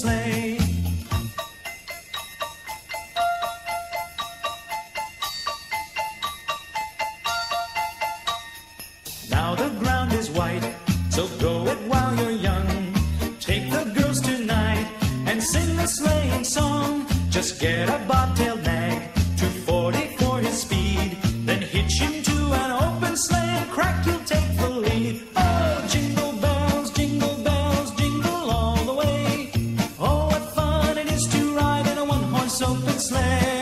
sleigh. Now the ground is white, so go it while you're young. Take the girls tonight and sing the sleighing song. Just get a bobtail nag, 240 for his speed. Then hitch him to an open sleigh and crack, you'll take the lead. open sleigh.